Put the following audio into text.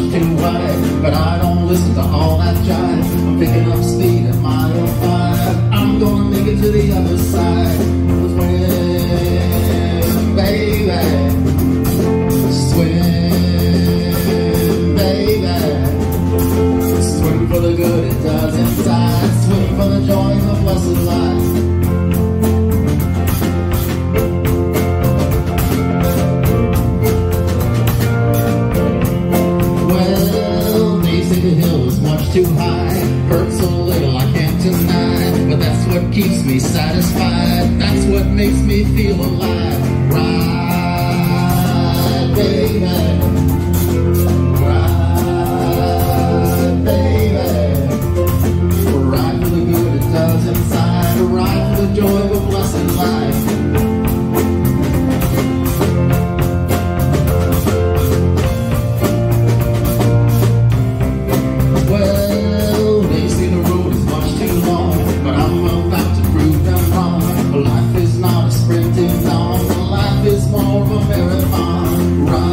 and but I don't listen to all that jive. keeps me satisfied. That's what makes me feel alive. for a marathon run.